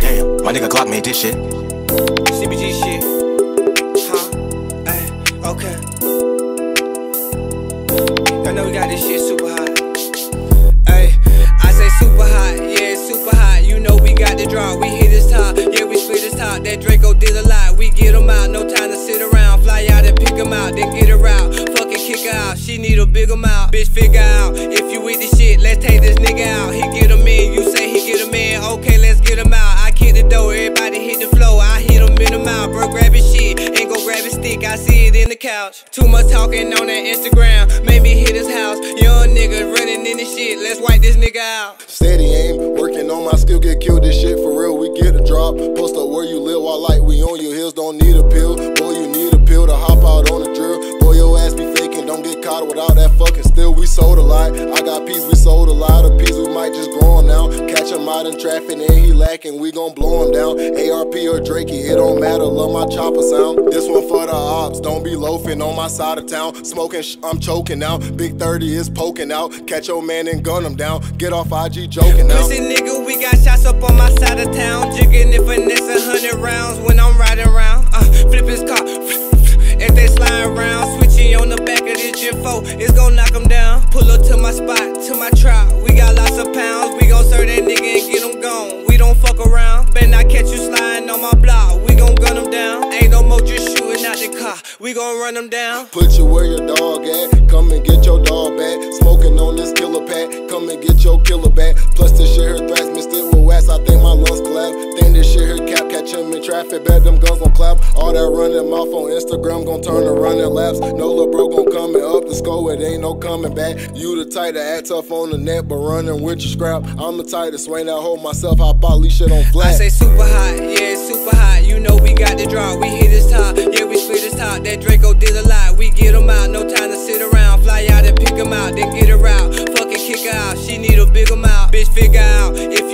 Damn, my nigga Glock made this shit. CBG shit. Huh? Ay, okay. I know we got this shit super hot. I say super hot, yeah, super hot. You know we got the draw, we hit this top, yeah, we split this hot. That Draco did a lot, we get them out, no time to sit around. Fly out and pick them out. They need a bigger mouth. Bitch, figure out if you with this shit, let's take this nigga out. He get him in, you say he get him in, okay, let's get him out. I kick the door, everybody hit the floor, I hit him in the mouth, bro, grab his shit, ain't go grab his stick, I see it in the couch. Too much talking on that Instagram, made me hit his house. Young nigga running in this shit, let's wipe this nigga out. Steady aim, working on my skill, get killed. This shit for real, we get a drop. Post up where you live while like we on your heels, don't need a pill. Boy, you need a pill to hop out on the drill. Don't get caught without that fucking still. We sold a lot. I got peas, we sold a lot of peas, we might just grow 'em now. Catch him out in traffic and he lacking, we gon' blow him down. ARP or Drakey, it don't matter, love my chopper sound. This one for the ops, don't be loafing on my side of town. Smoking, sh- I'm choking now. Big 30 is poking out. Catch your man and gun him down. Get off IG joking now. Pussy nigga, we got shots up on my side of town. Jigging finesse a hundred rounds when I'm riding around. Uh, flip his car. Spot, to my trap. We got lots of pounds. We gon' serve that nigga and get him gone. We don't fuck around. Better not catch you sliding on my block. We gon' gun him down. Ain't no more just shooting out the car. We gon' run him down. Put you where your dog at. Come and get your dog back. Smoking on this killer pack. Come and get your killer back. Plus this shit here thrash mixed it with wax. I think my lungs collapse. Think this shit here cap. Catch traffic. Bet them guns gon' clap. All that running mouth on Instagram gon' turn to running laps. No little bro gon' come up the score. It ain't no coming back. You the type to act tough on the net, but running with your scrap. I'm the type to swing that hold myself. Hop out, leave shit on flat. I say super hot, yeah, it's super hot. You know we got the drop, we hit his top, yeah, we split his top. That Draco did a lot, we get him out, no time to sit around. Fly out and pick him out, then get her out. Fucking kick her out, she need a bigger mouth. Bitch, figure out if